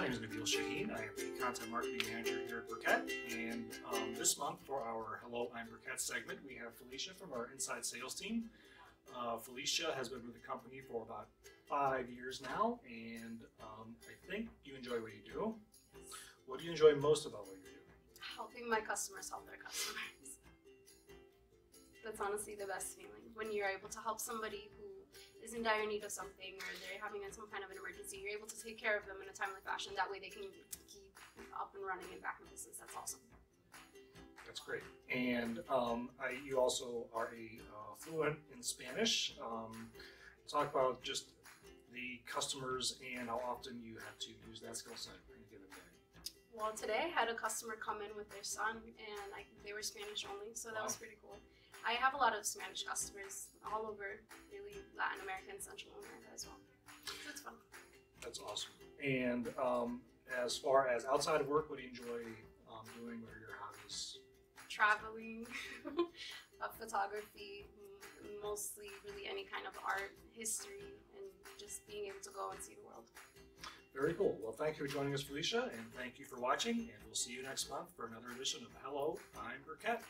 My name is Nabil Shaheen. I am the content marketing manager here at Burkett. And um, this month, for our Hello, I'm Burkett segment, we have Felicia from our inside sales team. Uh, Felicia has been with the company for about five years now, and um, I think you enjoy what you do. What do you enjoy most about what you do? helping my customers help their customers. That's honestly the best feeling when you're able to help somebody who in dire need of something or they're having some kind of an emergency. You're able to take care of them in a timely fashion. That way they can keep up and running and back in business. That's awesome. That's great. And um, I, you also are a uh, fluent in Spanish. Um, talk about just the customers and how often you have to use that skill set in a given day. Well, today I had a customer come in with their son, and I, they were Spanish only, so that was pretty cool. I have a lot of Spanish customers all over, really Latin America and Central America as well. So it's fun. That's awesome. And um, as far as outside of work, what do you enjoy um, doing? What are your hobbies? Traveling, uh, photography, mostly really any kind of art, history, and just being able to go and see the world. Very cool. Well, thank you for joining us, Felicia, and thank you for watching. And we'll see you next month for another edition of Hello, I'm Burkett.